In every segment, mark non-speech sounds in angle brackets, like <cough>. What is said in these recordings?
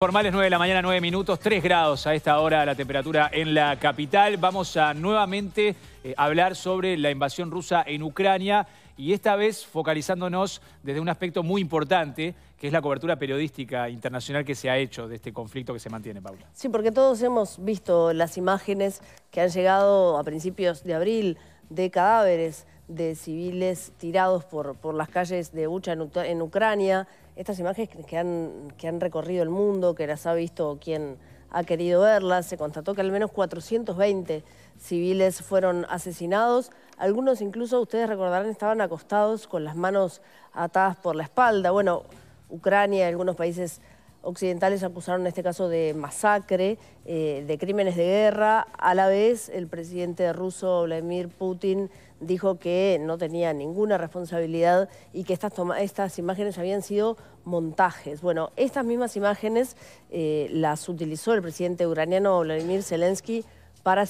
Formales 9 de la mañana, 9 minutos, 3 grados a esta hora la temperatura en la capital. Vamos a nuevamente eh, hablar sobre la invasión rusa en Ucrania y esta vez focalizándonos desde un aspecto muy importante, que es la cobertura periodística internacional que se ha hecho de este conflicto que se mantiene, Paula. Sí, porque todos hemos visto las imágenes que han llegado a principios de abril de cadáveres de civiles tirados por, por las calles de Bucha en, Ucrania, estas imágenes que han, que han recorrido el mundo, que las ha visto quien ha querido verlas, se constató que al menos 420 civiles fueron asesinados, algunos incluso, ustedes recordarán, estaban acostados con las manos atadas por la espalda. Bueno, Ucrania y algunos países occidentales acusaron en este caso de masacre, eh, de crímenes de guerra. A la vez, el presidente ruso Vladimir Putin dijo que no tenía ninguna responsabilidad y que estas, estas imágenes habían sido montajes. Bueno, estas mismas imágenes eh, las utilizó el presidente ucraniano Vladimir Zelensky para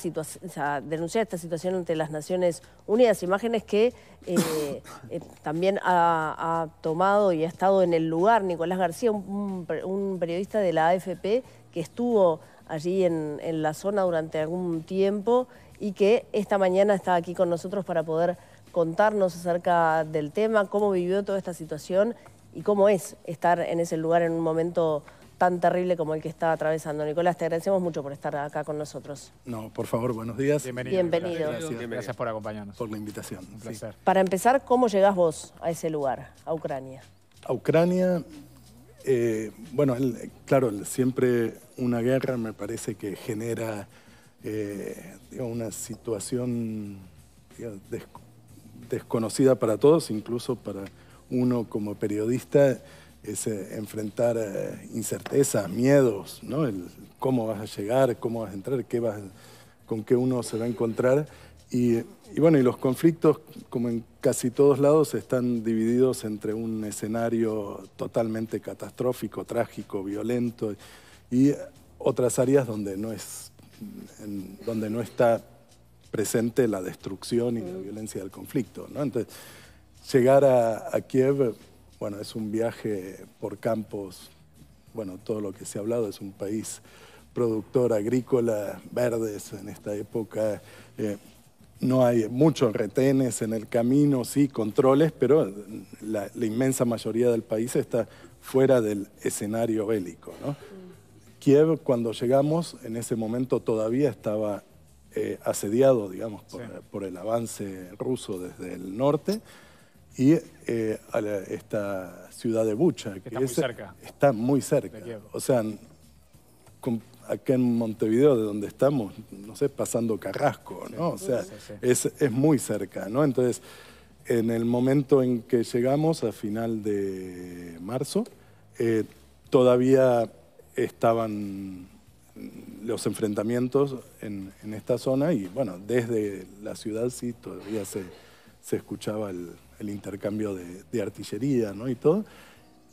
denunciar esta situación ante las Naciones Unidas. Imágenes que eh, <coughs> eh, también ha, tomado y ha estado en el lugar Nicolás García, un, periodista de la AFP que estuvo allí en, en, la zona durante algún tiempo y que esta mañana está aquí con nosotros para poder contarnos acerca del tema, cómo vivió toda esta situación y cómo es estar en ese lugar en un momento tan terrible como el que está atravesando. Nicolás, te agradecemos mucho por estar acá con nosotros. No, por favor, buenos días. Bienvenido. Bienvenido. Gracias, por acompañarnos. Por la invitación. Un placer. Para empezar, ¿cómo llegás vos a ese lugar, a Ucrania? A Ucrania, eh, bueno, claro, siempre una guerra me parece que genera eh, una situación desconocida para todos, incluso para uno como periodista es eh, enfrentar eh, incertezas, miedos, ¿no? El, cómo vas a llegar, cómo vas a entrar, qué vas, con qué uno se va a encontrar. Y, bueno, y los conflictos, como en casi todos lados, están divididos entre un escenario totalmente catastrófico, trágico, violento, y otras áreas donde no, es, donde no está presente la destrucción y la violencia del conflicto. ¿no? Entonces, llegar a, a Kiev bueno, es un viaje por campos, bueno, todo lo que se ha hablado, es un país productor agrícola, verdes en esta época. Eh, no hay muchos retenes en el camino, sí, controles, pero la, inmensa mayoría del país está fuera del escenario bélico. ¿no? Kiev, cuando llegamos, en ese momento todavía estaba eh, asediado, digamos, por el avance ruso desde el norte y eh, a esta ciudad de Bucha. Que, está muy cerca. Está muy cerca. O sea, acá en Montevideo, de donde estamos, no sé, pasando Carrasco, ¿no? O sea, Es, muy cerca, ¿no? Entonces, en el momento en que llegamos, a final de marzo, eh, todavía estaban los enfrentamientos en, en, esta zona y, bueno, desde la ciudad sí todavía se, se escuchaba el el intercambio de, artillería ¿no? y todo.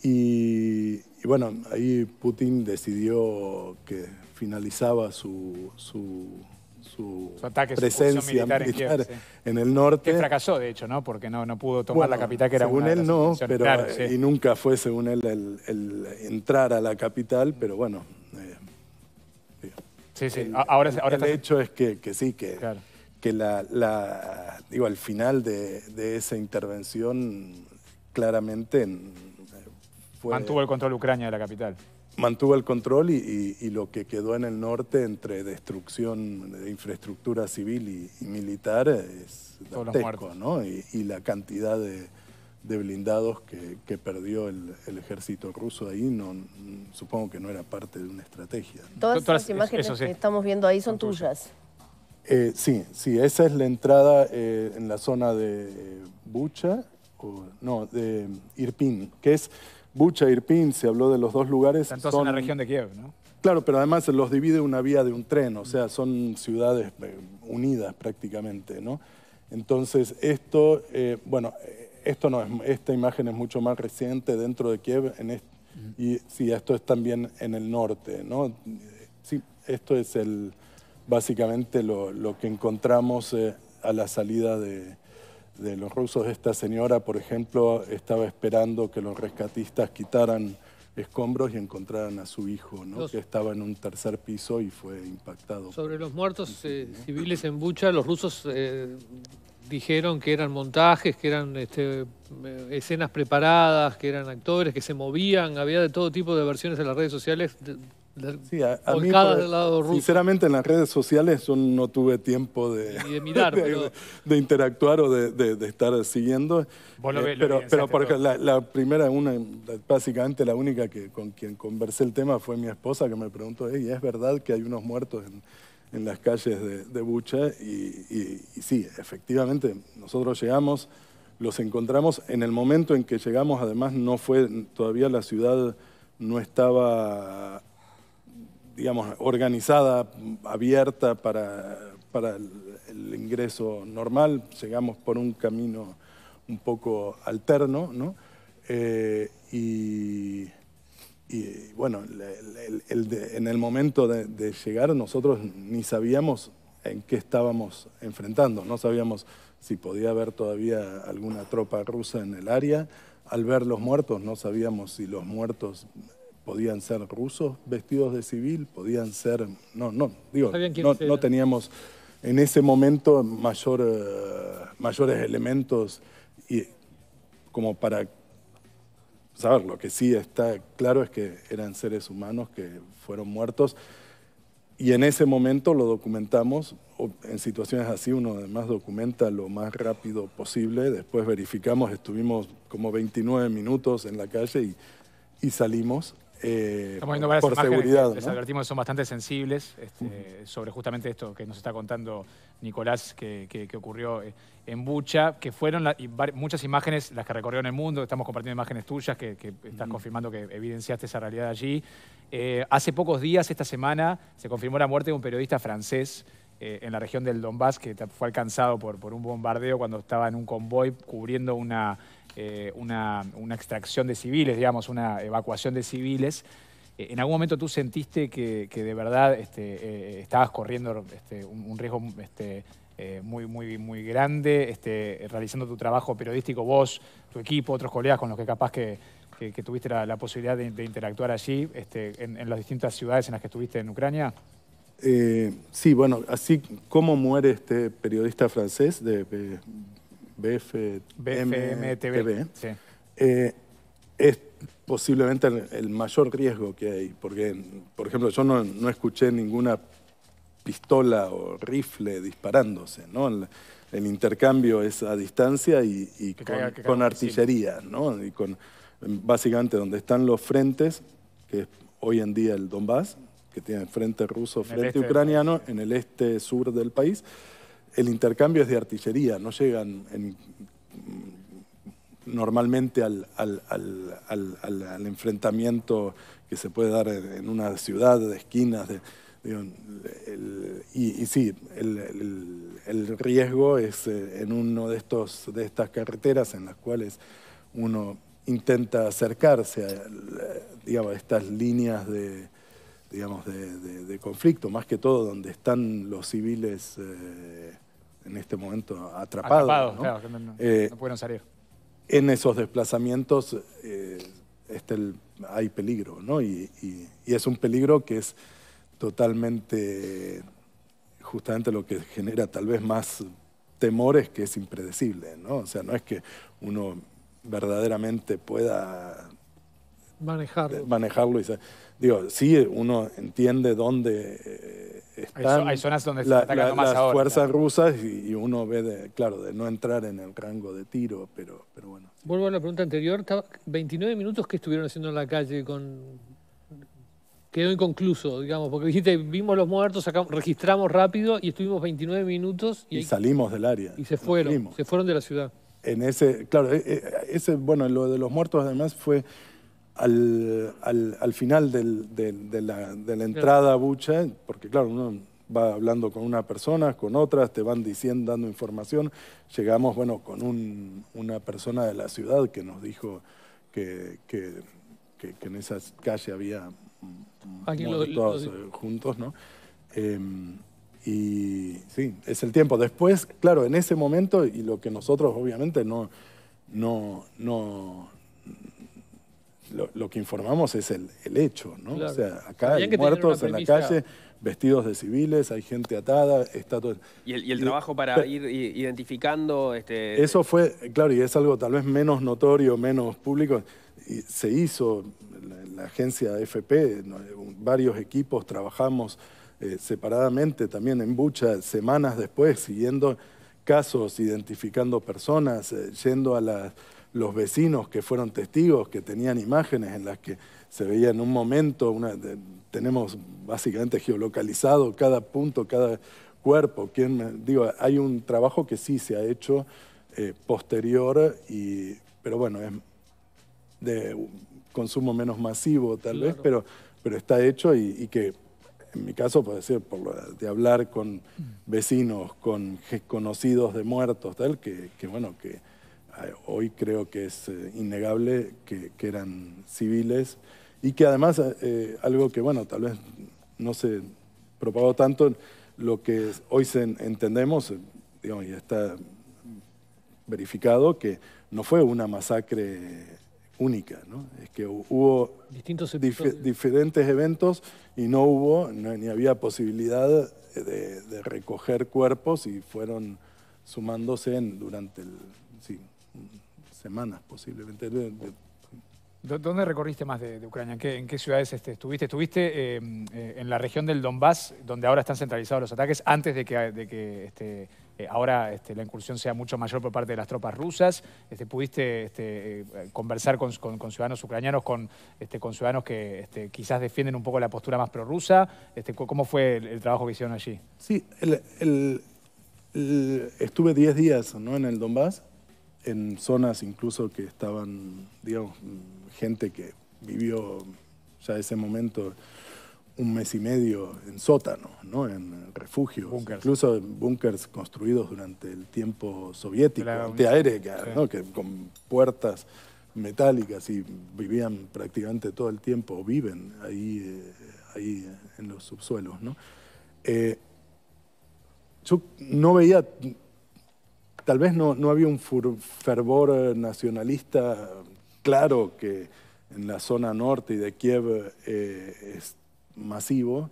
Y, bueno, ahí Putin decidió que finalizaba su, su, su, presencia militar, en, el norte. Que fracasó, de hecho, ¿no? Porque no, no pudo tomar la capital, que era según él no, pero, y nunca fue, según él, el, entrar a la capital, pero bueno. Eh, sí, sí, ahora, ahora el hecho es que, que sí, que que la, digo, al final de, esa intervención claramente Mantuvo el control Ucrania de la capital. Mantuvo el control y, lo que quedó en el norte entre destrucción de infraestructura civil y, militar es dantesco, ¿no? Y, la cantidad de, blindados que, perdió el, ejército ruso ahí, no, supongo que no era parte de una estrategia. Todas las imágenes que estamos viendo ahí son, tuyas. Eh, sí, sí, esa es la entrada eh, en la zona de Bucha, o, no, de Irpin, que es Bucha, Irpin, se habló de los dos lugares. Entonces son, en la región de Kiev, ¿no? Claro, pero además los divide una vía de un tren, o sea, son ciudades eh, unidas prácticamente, ¿no? Entonces, esto, bueno, esto no es, esta imagen es mucho más reciente dentro de Kiev, en y sí, esto es también en el norte, ¿no? Sí, esto es el básicamente lo, que encontramos eh, a la salida de, los rusos. Esta señora, por ejemplo, estaba esperando que los rescatistas quitaran escombros y encontraran a su hijo, ¿no? que estaba en un tercer piso y fue impactado. Sobre los muertos eh, civiles en Bucha, los rusos eh, dijeron que eran montajes, que eran este, escenas preparadas, que eran actores, que se movían, había de todo tipo de versiones en las redes sociales. Sí, a, mí, del lado ruso. sinceramente en las redes sociales yo no tuve tiempo de, mirar, <laughs> de, interactuar o de, estar siguiendo. Eh, pero, pero porque la, primera, una, básicamente la única que con quien conversé el tema fue mi esposa que me preguntó, ¿es verdad que hay unos muertos en, en las calles de, Bucha? Y, y sí, efectivamente, nosotros llegamos, los encontramos, en el momento en que llegamos además no fue, todavía la ciudad no estaba digamos, organizada, abierta para, para el, ingreso normal. Llegamos por un camino un poco alterno, ¿no? Eh, y, bueno, en el momento de, llegar nosotros ni sabíamos en qué estábamos enfrentando, no sabíamos si podía haber todavía alguna tropa rusa en el área. Al ver los muertos no sabíamos si los muertos podían ser rusos vestidos de civil, podían ser, no, no, digo, no, teníamos en ese momento mayor, eh, mayores elementos y, como para saber, lo que sí está claro es que eran seres humanos que fueron muertos y en ese momento lo documentamos, en situaciones así uno además documenta lo más rápido posible, después verificamos, estuvimos como 29 minutos en la calle y, y salimos eh, Estamos viendo varias por seguridad. Les advertimos que son bastante sensibles este, sobre justamente esto que nos está contando Nicolás, que, ocurrió eh, en Bucha, que fueron muchas imágenes las que recorrieron el mundo, estamos compartiendo imágenes tuyas que, estás confirmando que evidenciaste esa realidad allí. Eh, hace pocos días, esta semana, se confirmó la muerte de un periodista francés en la región del Donbass que fue alcanzado por, por un bombardeo cuando estaba en un convoy cubriendo una eh, una, extracción de civiles, digamos, una evacuación de civiles. Eh, ¿En algún momento tú sentiste que, de verdad este, eh, estabas corriendo este, un, riesgo este, muy, muy, muy grande, realizando tu trabajo periodístico, vos, tu equipo, otros colegas con los que capaz que, tuviste la, posibilidad de, interactuar allí, en, las distintas ciudades en las que estuviste en Ucrania? sí, bueno, así como muere este periodista francés de BFM, TV, eh, es posiblemente el, mayor riesgo que hay, porque, por ejemplo, yo no, escuché ninguna pistola o rifle disparándose, ¿no? El, intercambio es a distancia y, con, artillería, ¿no? Y con, básicamente donde están los frentes, que es hoy en día el Donbass, que tiene frente ruso, frente este ucraniano, en el este-sur del país, el intercambio es de artillería, no llegan normalmente al, enfrentamiento que se puede dar en una ciudad de esquinas. y, sí, el, riesgo es eh, en uno de, estos, de estas carreteras en las cuales uno intenta acercarse a, digamos, estas líneas de, digamos, de, conflicto, más que todo donde están los civiles eh, en este momento atrapados. claro, que no, eh, pueden salir. En esos desplazamientos eh, este hay peligro, ¿no? Y, es un peligro que es totalmente, justamente lo que genera tal vez más temores, que es impredecible, ¿no? O sea, no es que uno verdaderamente pueda manejarlo. manejarlo y digo, sí, uno entiende dónde eh, hay, zonas donde se está atacando más las fuerzas rusas y, uno ve, de, claro, de no entrar en el rango de tiro, pero, pero bueno. Vuelvo a la pregunta anterior. 29 minutos que estuvieron haciendo en la calle con quedó inconcluso, digamos, porque dijiste, vimos los muertos, registramos rápido y estuvimos 29 minutos. Y, salimos del área. Y se fueron, se fueron de la ciudad. En ese, claro, e, e, ese, bueno, lo de los muertos además fue al, al, final de, la, entrada a Bucha, porque claro, uno va hablando con una persona, con otras, te van diciendo, dando información. Llegamos, bueno, con una persona de la ciudad que nos dijo que, en esa calle había todos juntos, ¿no? Em, y sí, es el tiempo. Después, claro, en ese momento, y lo que nosotros obviamente no, no, no, lo, que informamos es el, hecho, ¿no? O sea, acá hay muertos en la calle, vestidos de civiles, hay gente atada, está todo... ¿Y el, trabajo para ir identificando...? Este... Eso fue, claro, y es algo tal vez menos notorio, menos público, y se hizo, la, la agencia FP, varios equipos trabajamos eh, separadamente también en Bucha, semanas después, siguiendo casos, identificando personas, eh, yendo a los vecinos que fueron testigos, que tenían imágenes en las que se veía en un momento, una, tenemos básicamente geolocalizado cada punto, cada cuerpo. digo, hay un trabajo que sí se ha hecho eh, posterior, y, pero bueno, es de consumo menos masivo tal vez, pero, pero está hecho y que en mi caso puede ser por de hablar con vecinos, con conocidos de muertos, tal, que, bueno, que hoy creo que es eh, innegable que, eran civiles y que además eh, algo que, bueno, tal vez no se propagó tanto, lo que hoy se entendemos, digamos, y está verificado, que no fue una masacre única, ¿no? Es que hubo Distintos diferentes eventos y no hubo, ni había posibilidad de, recoger cuerpos y fueron sumándose en, durante el, semanas posiblemente. ¿Dónde recorriste más de, Ucrania? ¿En qué, ciudades este, estuviste? ¿Estuviste eh, eh, en la región del Donbass, donde ahora están centralizados los ataques, antes de que, de que este, eh, ahora este, la incursión sea mucho mayor por parte de las tropas rusas. Este, ¿Pudiste este, eh, conversar con, ciudadanos ucranianos, con, con ciudadanos que quizás defienden un poco la postura más prorrusa? ¿Cómo fue el, trabajo que hicieron allí? Sí, estuve 10 días ¿no? en el Donbass, en zonas incluso que estaban, digamos, gente que vivió ya ese momento un mes y medio en sótano, ¿no? en refugios, incluso en búnkers construidos durante el tiempo soviético, antiaérea, que con puertas metálicas y vivían prácticamente todo el tiempo, o viven ahí, eh, ahí en los subsuelos. ¿no? Eh, yo no veía, tal vez no, no había un fervor nacionalista claro que en la zona norte y de Kiev eh, masivo,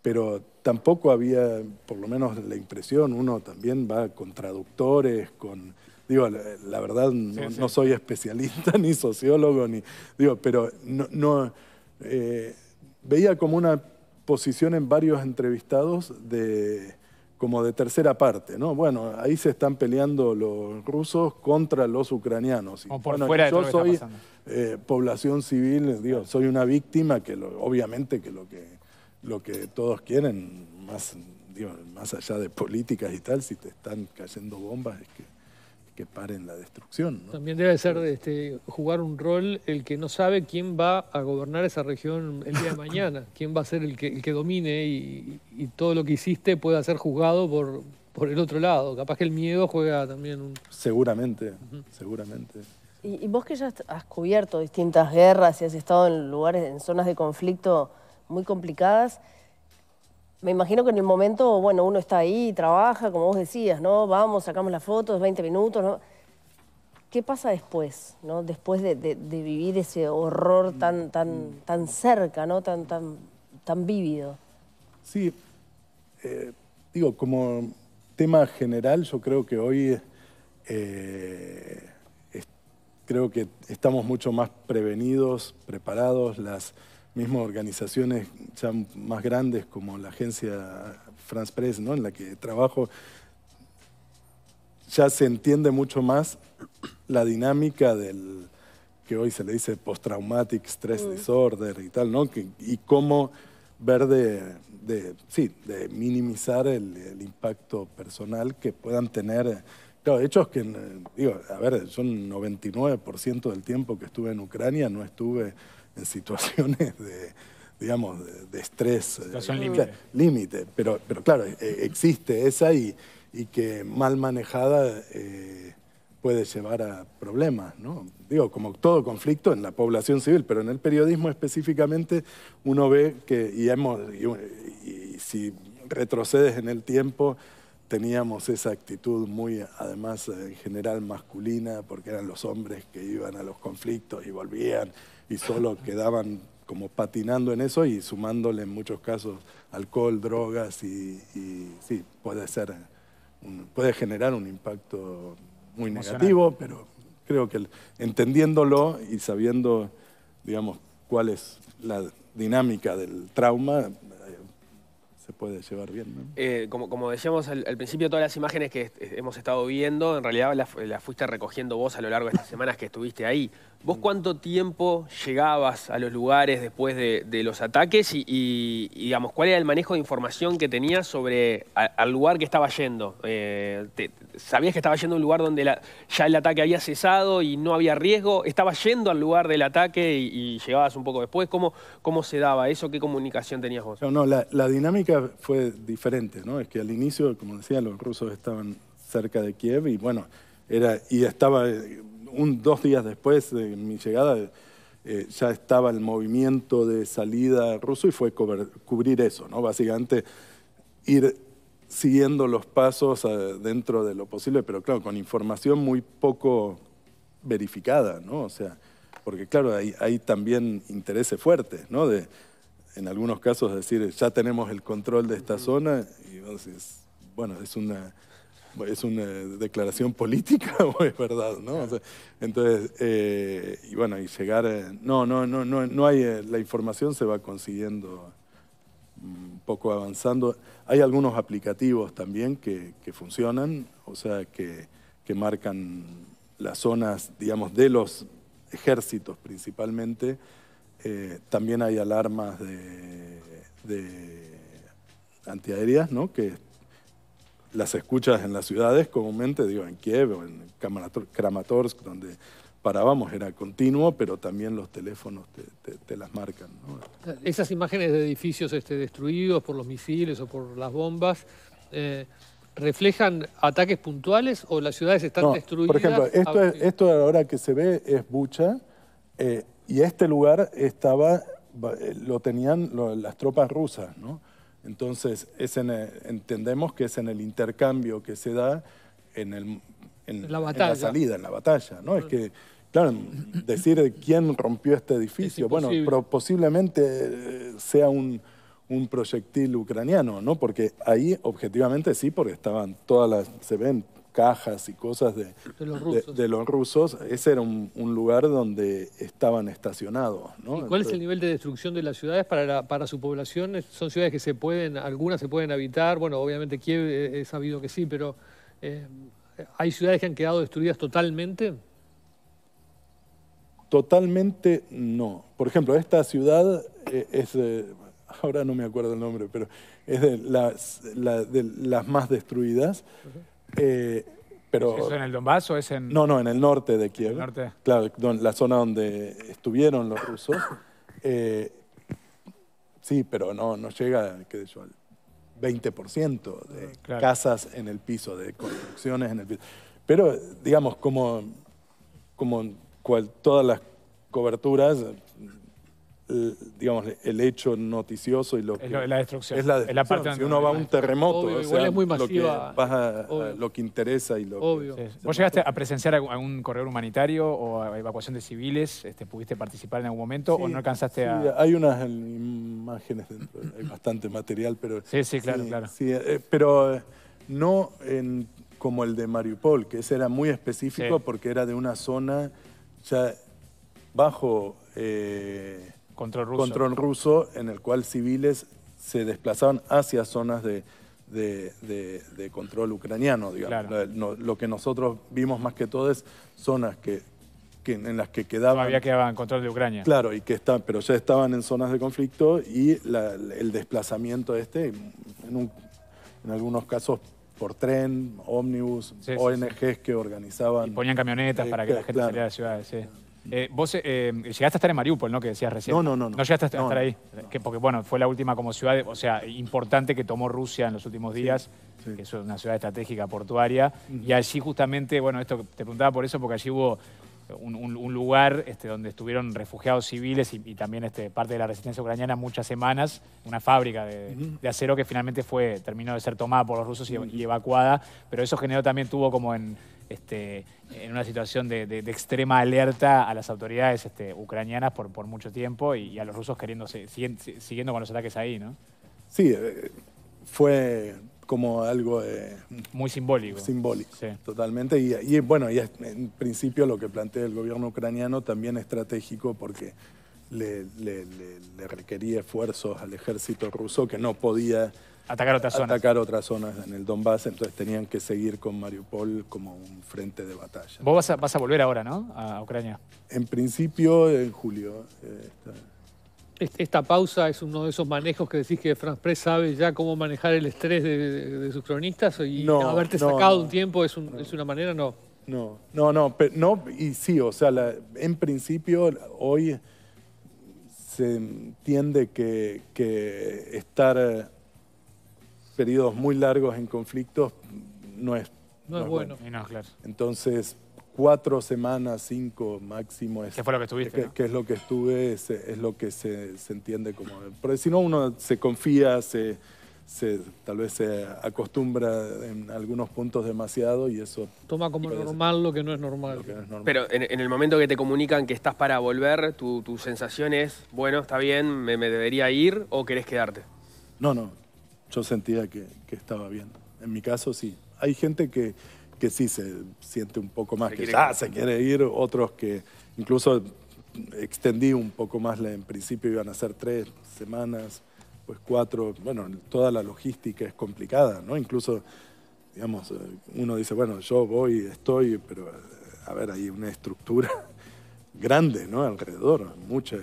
pero tampoco había, por lo menos la impresión, uno también va con traductores, con... Digo, la, verdad no, soy especialista <laughs> ni sociólogo, ni, digo, pero no, no eh, veía como una posición en varios entrevistados de como de tercera parte, ¿no? Bueno, ahí se están peleando los rusos contra los ucranianos. O por fuera de yo soy eh, población civil, digo, soy una víctima que obviamente que lo que lo que todos quieren, más, digo, más allá de políticas y tal, si te están cayendo bombas es que que paren la destrucción. También debe ser este, jugar un rol el que no sabe quién va a gobernar esa región el día de mañana, <laughs> quién va a ser el que, el que domine y, todo lo que hiciste pueda ser juzgado por, por el otro lado. Capaz que el miedo juega también un... Seguramente, seguramente. Y, y, vos que ya has cubierto distintas guerras y has estado en lugares, en zonas de conflicto muy complicadas, me imagino que en el momento, bueno, uno está ahí, trabaja, como vos decías, ¿no? Vamos, sacamos las fotos, 20 minutos, ¿no? ¿Qué pasa después, ¿no? Después de, vivir ese horror tan, tan, tan cerca, ¿no? Tan, tan, tan vívido. Sí, eh, digo, como tema general, yo creo que hoy eh, creo que estamos mucho más prevenidos, preparados, las mismas organizaciones ya más grandes como la agencia France Press, ¿no? en la que trabajo, ya se entiende mucho más la dinámica del que hoy se le dice post-traumatic stress mm. disorder y tal, ¿no? y cómo ver de, sí, de minimizar el, impacto personal que puedan tener. Claro, hechos que, digo, a ver, yo 99% del tiempo que estuve en Ucrania no estuve en situaciones de, digamos, de, estrés. límite. límite. Pero, pero claro, e, existe esa y, y que mal manejada eh, puede llevar a problemas, ¿no? Digo, como todo conflicto en la población civil, pero en el periodismo específicamente uno ve que, y, hemos, y si retrocedes en el tiempo, teníamos esa actitud muy, además, eh, en general masculina, porque eran los hombres que iban a los conflictos y volvían y solo quedaban como patinando en eso y sumándole en muchos casos alcohol, drogas y, sí, puede ser, puede generar un impacto muy negativo, pero creo que entendiéndolo y sabiendo, digamos, cuál es la dinámica del trauma, se puede llevar bien. ¿no? Eh, como, como decíamos al, principio, todas las imágenes que hemos estado viendo, en realidad las, fuiste recogiendo vos a lo largo de estas semanas que estuviste ahí. ¿Vos cuánto tiempo llegabas a los lugares después de, los ataques y, digamos, cuál era el manejo de información que tenías sobre al lugar que estaba yendo? Eh, ¿Sabías que estaba yendo a un lugar donde ya el ataque había cesado y no había riesgo? ¿Estabas yendo al lugar del ataque y, llegabas un poco después? ¿Cómo, ¿Cómo se daba eso? ¿Qué comunicación tenías vos? No, no la, dinámica fue diferente, ¿no? Es que al inicio, como decía, los rusos estaban cerca de Kiev y bueno, era, y estaba un, dos días después de mi llegada, eh, ya estaba el movimiento de salida ruso y fue cubrir eso, ¿no? Básicamente ir siguiendo los pasos eh, dentro de lo posible, pero claro, con información muy poco verificada, ¿no? O sea, porque claro, hay, hay también intereses fuertes, ¿no? De, en algunos casos decir, ya tenemos el control de esta zona, y entonces, bueno, es una ¿Es una declaración política <laughs> o es verdad? ¿no? entonces, eh, y bueno, y llegar... Eh, no, no, no, no, no hay... Eh, la información se va consiguiendo un poco avanzando. Hay algunos aplicativos también que, que funcionan, o sea, que, que, marcan las zonas, digamos, de los ejércitos principalmente. también hay alarmas de, de antiaéreas, ¿no? Que las escuchas en las ciudades comúnmente, digo, en Kiev o en Kramatorsk, donde parábamos, era continuo, pero también los teléfonos te, las marcan. Esas imágenes de edificios este, destruidos por los misiles o por las bombas, eh, ¿reflejan ataques puntuales o las ciudades están destruidas? Por ejemplo, esto, es, esto ahora que se ve es Bucha, eh, y este lugar estaba, eh, lo tenían las tropas rusas, ¿no? Entonces, es entendemos que es en el intercambio que se da en, el, la, salida, en la batalla. ¿no? Es que, claro, decir quién rompió este edificio, bueno, posiblemente eh, sea un, un, proyectil ucraniano, ¿no? Porque ahí, objetivamente sí, porque estaban todas las, se ven cajas y cosas de, de, los, rusos. Ese era un, lugar donde estaban estacionados. ¿Y cuál es el nivel de destrucción de las ciudades para, para su población? Son ciudades que se pueden, algunas se pueden habitar, bueno, obviamente Kiev he sabido que sí, pero eh, ¿hay ciudades que han quedado destruidas totalmente? Totalmente no. Por ejemplo, esta ciudad eh, es, ahora no me acuerdo el nombre, pero es de las, de las más destruidas. Eh, pero, ¿Es en el Donbass o es en...? No, no, en el norte de Kiev. ¿El norte? Claro, la zona donde estuvieron los rusos. <coughs> Eh, sí, pero no, no llega, qué sé yo, al 20% de casas en el piso, de construcciones en el piso. Pero, digamos, como, como cual, todas las coberturas, digamos, el hecho noticioso y lo que... Es la destrucción. Es la, destrucción. si uno va a un terremoto, es muy masiva, lo, que, a, lo que interesa y lo obvio. ¿Vos llegaste a presenciar algún corredor humanitario o a evacuación de civiles? Este, ¿Pudiste participar en algún momento o no alcanzaste a...? hay unas imágenes dentro, hay bastante material, pero... Sí, sí, claro, claro. Eh, pero no en, como el de Mariupol, que ese era muy específico porque era de una zona ya bajo... Eh, Control ruso. Control ruso en el cual civiles se desplazaban hacia zonas de, de, control ucraniano, digamos. Lo, que nosotros vimos más que todo es zonas que, en las que quedaban... Todavía quedaban en control de Ucrania. Claro, y que están, pero ya estaban en zonas de conflicto y el desplazamiento este, en, en algunos casos por tren, ómnibus, ONGs que organizaban... Y ponían camionetas para que la gente saliera de ciudades, sí. Eh, vos eh, llegaste a estar en Mariupol, ¿no? Que decías recién. No, no, no. No, llegaste a estar ahí. porque, bueno, fue la última como ciudad, o sea, importante que tomó Rusia en los últimos días, que es una ciudad estratégica portuaria. Y allí justamente, bueno, esto te preguntaba por eso, porque allí hubo un, un- un lugar este, donde estuvieron refugiados civiles y, y también este, parte de la resistencia ucraniana muchas semanas, una fábrica de, de acero que finalmente fue, terminó de ser tomada por los rusos y, y evacuada, pero eso generó también, tuvo como en, este, en una situación de, de- de extrema alerta a las autoridades este, ucranianas por, por mucho tiempo y, y a los rusos queriendo, siguiendo con los ataques ahí, ¿no? Sí, eh, fue como algo eh, Muy simbólico. simbólico, Sí. totalmente. Y, y, bueno, y en principio lo que plantea el gobierno ucraniano también estratégico porque le, le- le- le requería esfuerzos al ejército ruso que no podía Atacar otras zonas. atacar otras zonas en el Donbass, entonces tenían que seguir con Mariupol como un frente de batalla. Vos vas a, vas a volver ahora, ¿no? A Ucrania. En principio, en julio. eh, está- Esta pausa es uno de esos manejos que decís que France Press sabe ya cómo manejar el estrés de, de- de sus cronistas y No, haberte no, sacado no. un tiempo es, un- es una manera, no. No, no, no, pe- no, y sí, o sea, la- en principio hoy se entiende que, que estar eh, periodos muy largos en conflictos no es, No es bueno. Entonces, cuatro semanas, cinco máximo es, Que fue lo que estuviste, que, ¿no? que es lo que estuve, es, es lo que se, se entiende como... Porque si no, uno se confía, se, se- tal vez se acostumbra en algunos puntos demasiado y eso Toma como normal lo que no es normal. lo que no es normal. Pero en, en el momento que te comunican que estás para volver, tu, tu sensación es, bueno, está bien, me, me debería ir o querés quedarte. No, no, yo sentía que, que estaba bien. En mi caso sí. Hay gente que, que sí se siente un poco más, Se que ya se quiere ir, otros que incluso extendí un poco más, en principio iban a ser tres semanas, pues cuatro, bueno, toda la logística es complicada, ¿no? Incluso, digamos, uno dice, bueno, yo voy, estoy, pero eh, a ver, hay una estructura <laughs> grande, ¿no? Alrededor, mucha,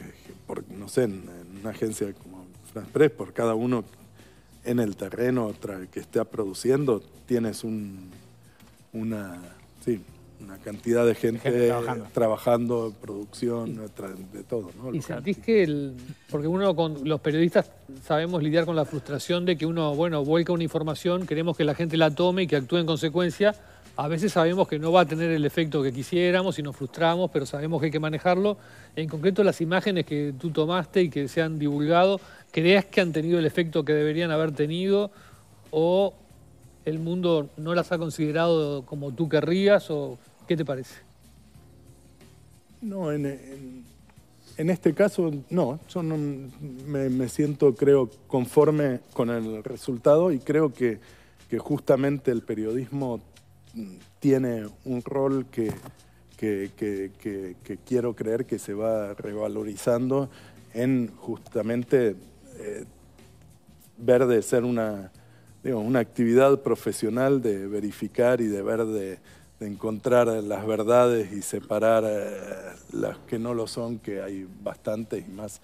por, no sé, en, en una agencia como France Press, por cada uno en el terreno que esté produciendo, tienes un, una, sí, una cantidad de gente, gente trabajando. trabajando, producción, de todo, ¿no? Y sentís que, el, porque uno con los periodistas sabemos lidiar con la frustración de que uno, bueno, vuelca una información, queremos que la gente la tome y que actúe en consecuencia. A veces sabemos que no va a tener el efecto que quisiéramos y nos frustramos, pero sabemos que hay que manejarlo. En concreto, las imágenes que tú tomaste y que se han divulgado, ¿crees que han tenido el efecto que deberían haber tenido o el mundo no las ha considerado como tú querrías o qué te parece? No, en, en- este caso no, yo no me, siento, creo, conforme con el resultado y creo que, que justamente el periodismo tiene un rol que- que- que quiero creer que se va revalorizando en justamente eh, ver de ser una, digo, una actividad profesional de verificar y de ver de, de encontrar las verdades y separar eh, las que no lo son, que hay bastantes y más,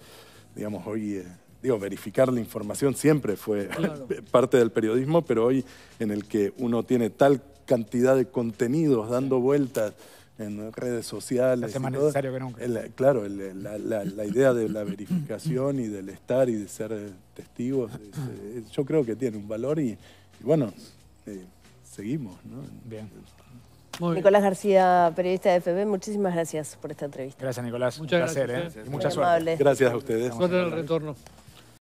digamos, hoy, eh, digo, verificar la información siempre fue Claro. <laughs> parte del periodismo, pero hoy en el que uno tiene tal cantidad de contenidos dando vueltas en redes sociales. Hace más todo, necesario que nunca. el- claro, el- la, la- la idea de la verificación y del estar y de ser eh, testigos, es, eh, yo creo que tiene un valor y, y bueno, eh, seguimos, ¿no? Bien. Muy bien. Nicolás García, periodista de FB, muchísimas gracias por esta entrevista. Gracias, Nicolás. Muchas Un placer, gracias, ¿eh? Y mucha Muy suerte. amable. Gracias a ustedes. Suerte en el retorno.